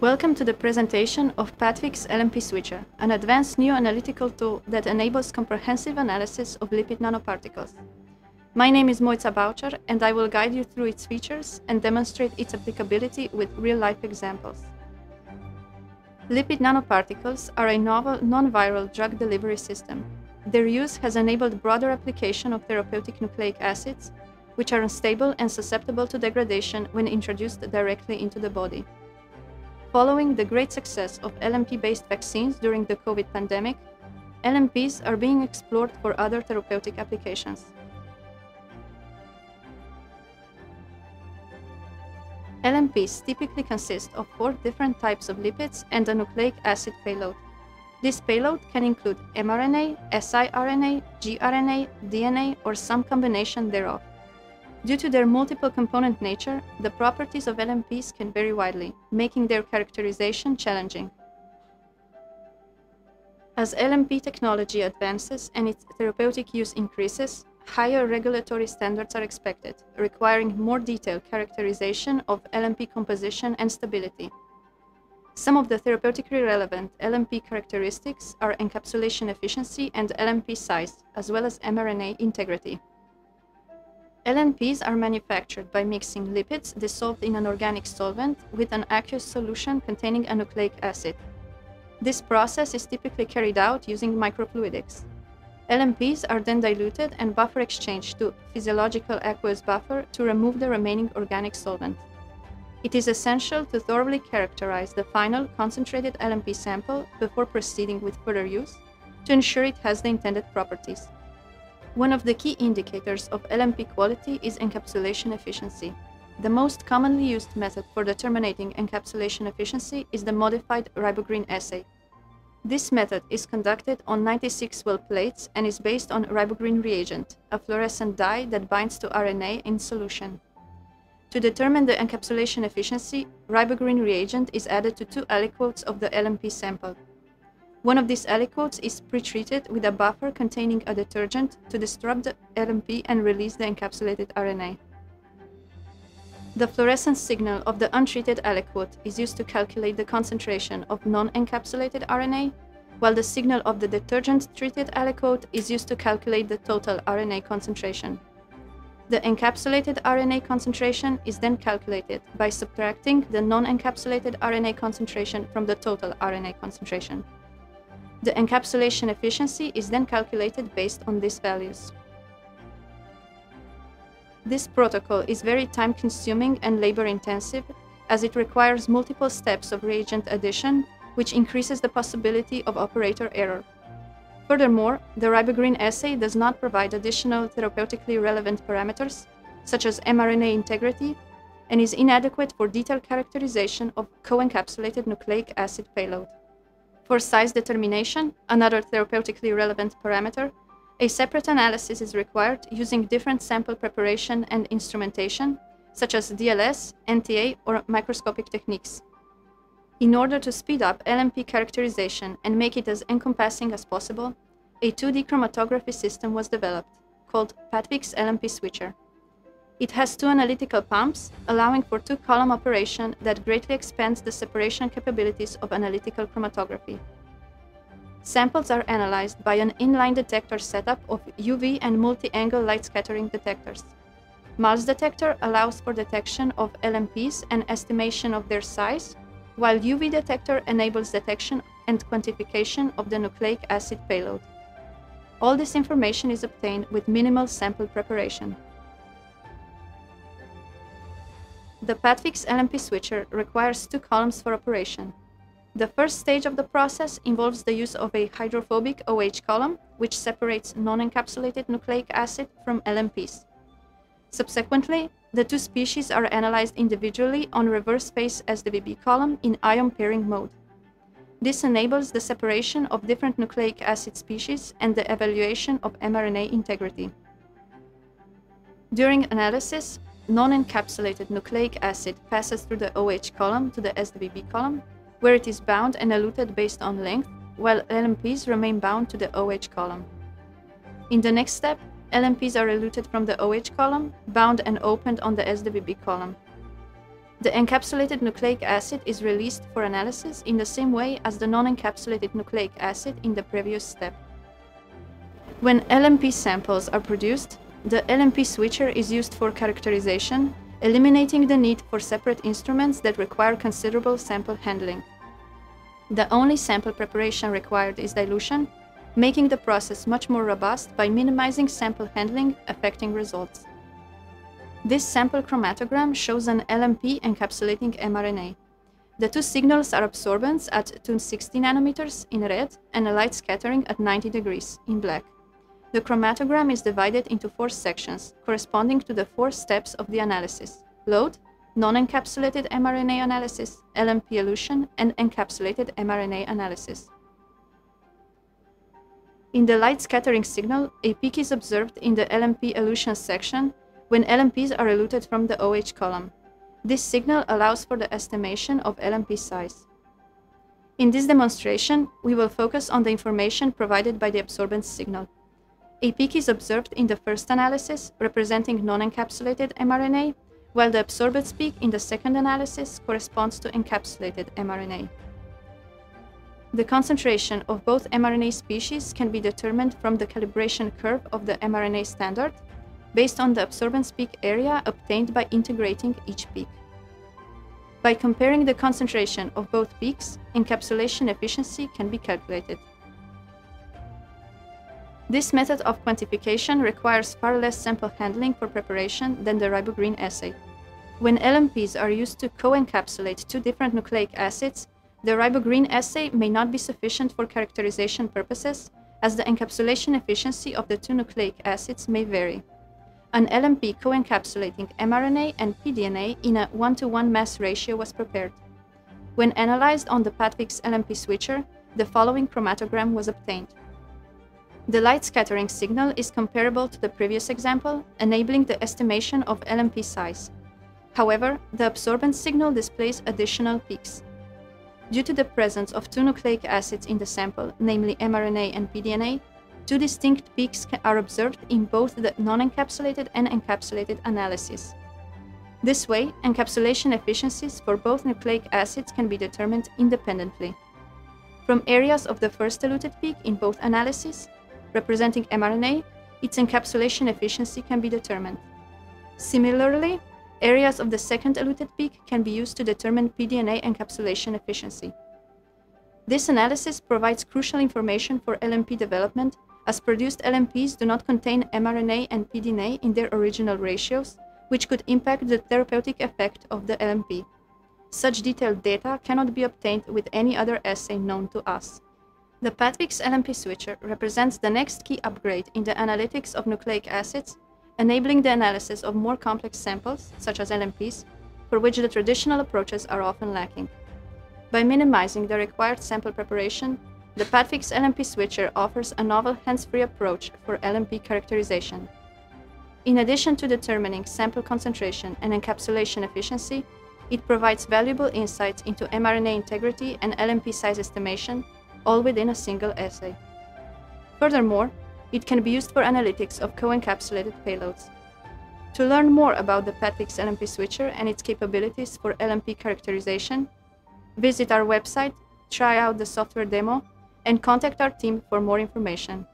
Welcome to the presentation of PATFIX LNP Switcher, an advanced new analytical tool that enables comprehensive analysis of lipid nanoparticles. My name is Mojca Baučar, and I will guide you through its features and demonstrate its applicability with real-life examples. Lipid nanoparticles are a novel non-viral drug delivery system. Their use has enabled broader application of therapeutic nucleic acids, which are unstable and susceptible to degradation when introduced directly into the body. Following the great success of LNP-based vaccines during the COVID pandemic, LNPs are being explored for other therapeutic applications. LNPs typically consist of four different types of lipids and a nucleic acid payload. This payload can include mRNA, siRNA, gRNA, DNA, or some combination thereof. Due to their multiple component nature, the properties of LNPs can vary widely, making their characterization challenging. As LNP technology advances and its therapeutic use increases, higher regulatory standards are expected, requiring more detailed characterization of LNP composition and stability. Some of the therapeutically relevant LNP characteristics are encapsulation efficiency and LNP size, as well as mRNA integrity. LNPs are manufactured by mixing lipids dissolved in an organic solvent with an aqueous solution containing a nucleic acid. This process is typically carried out using microfluidics. LNPs are then diluted and buffer exchanged to physiological aqueous buffer to remove the remaining organic solvent. It is essential to thoroughly characterize the final concentrated LNP sample before proceeding with further use to ensure it has the intended properties. One of the key indicators of LNP quality is encapsulation efficiency. The most commonly used method for determining encapsulation efficiency is the modified ribogreen assay. This method is conducted on 96 well plates and is based on ribogreen reagent, a fluorescent dye that binds to RNA in solution. To determine the encapsulation efficiency, ribogreen reagent is added to two aliquots of the LNP sample. One of these aliquots is pre-treated with a buffer containing a detergent to disrupt the LNP and release the encapsulated RNA. The fluorescence signal of the untreated aliquot is used to calculate the concentration of non-encapsulated RNA, while the signal of the detergent-treated aliquot is used to calculate the total RNA concentration. The encapsulated RNA concentration is then calculated by subtracting the non-encapsulated RNA concentration from the total RNA concentration. The encapsulation efficiency is then calculated based on these values. This protocol is very time-consuming and labor-intensive, as it requires multiple steps of reagent addition, which increases the possibility of operator error. Furthermore, the ribogreen assay does not provide additional therapeutically relevant parameters, such as mRNA integrity, and is inadequate for detailed characterization of co-encapsulated nucleic acid payload. For size determination, another therapeutically relevant parameter, a separate analysis is required using different sample preparation and instrumentation, such as DLS, NTA, or microscopic techniques. In order to speed up LNP characterization and make it as encompassing as possible, a 2D chromatography system was developed, called PATFIX LNP Switcher. It has two analytical pumps, allowing for two-column operation that greatly expands the separation capabilities of analytical chromatography. Samples are analyzed by an inline detector setup of UV and multi-angle light scattering detectors. MALS detector allows for detection of LNPs and estimation of their size, while UV detector enables detection and quantification of the nucleic acid payload. All this information is obtained with minimal sample preparation. The PATFIX LNP switcher requires two columns for operation. The first stage of the process involves the use of a hydrophobic OH column, which separates non-encapsulated nucleic acid from LNPs. Subsequently, the two species are analyzed individually on reverse phase SWB column in ion pairing mode. This enables the separation of different nucleic acid species and the evaluation of mRNA integrity. During analysis, non-encapsulated nucleic acid passes through the OH column to the SWB column, where it is bound and eluted based on length, while LNPs remain bound to the OH column. In the next step, LNPs are eluted from the OH column, bound and opened on the SWB column. The encapsulated nucleic acid is released for analysis in the same way as the non-encapsulated nucleic acid in the previous step. When LNP samples are produced, the LNP switcher is used for characterization, eliminating the need for separate instruments that require considerable sample handling. The only sample preparation required is dilution, making the process much more robust by minimizing sample handling affecting results. This sample chromatogram shows an LNP encapsulating mRNA. The two signals are absorbance at 260 nanometers in red and a light scattering at 90 degrees in black. The chromatogram is divided into four sections, corresponding to the four steps of the analysis load, non-encapsulated mRNA analysis, LNP elution, and encapsulated mRNA analysis. In the light scattering signal, a peak is observed in the LNP elution section when LNPs are eluted from the OH column. This signal allows for the estimation of LNP size. In this demonstration, we will focus on the information provided by the absorbance signal. A peak is observed in the first analysis, representing non-encapsulated mRNA, while the absorbance peak in the second analysis corresponds to encapsulated mRNA. The concentration of both mRNA species can be determined from the calibration curve of the mRNA standard based on the absorbance peak area obtained by integrating each peak. By comparing the concentration of both peaks, encapsulation efficiency can be calculated. This method of quantification requires far less sample handling for preparation than the ribogreen assay. When LNPs are used to co-encapsulate two different nucleic acids, the ribogreen assay may not be sufficient for characterization purposes, as the encapsulation efficiency of the two nucleic acids may vary. An LNP co-encapsulating mRNA and pDNA in a 1-to-1 mass ratio was prepared. When analyzed on the PATFIX LNP switcher, the following chromatogram was obtained. The light scattering signal is comparable to the previous example, enabling the estimation of LNP size. However, the absorbance signal displays additional peaks. Due to the presence of two nucleic acids in the sample, namely mRNA and pDNA, two distinct peaks are observed in both the non-encapsulated and encapsulated analyses. This way, encapsulation efficiencies for both nucleic acids can be determined independently. From areas of the first diluted peak in both analyses, representing mRNA, its encapsulation efficiency can be determined. Similarly, Areas of the second eluted peak can be used to determine pDNA encapsulation efficiency. This analysis provides crucial information for LNP development as produced LNPs do not contain mRNA and pDNA in their original ratios, which could impact the therapeutic effect of the LNP. Such detailed data cannot be obtained with any other assay known to us. The PATFIX LNP switcher represents the next key upgrade in the analytics of nucleic acids enabling the analysis of more complex samples, such as LNPs, for which the traditional approaches are often lacking. By minimizing the required sample preparation, the PATFIX LNP switcher offers a novel hands-free approach for LNP characterization. In addition to determining sample concentration and encapsulation efficiency, it provides valuable insights into mRNA integrity and LNP size estimation, all within a single assay. Furthermore, it can be used for analytics of co-encapsulated payloads. To learn more about the PATFIX LNP switcher and its capabilities for LNP characterization, visit our website, try out the software demo, and contact our team for more information.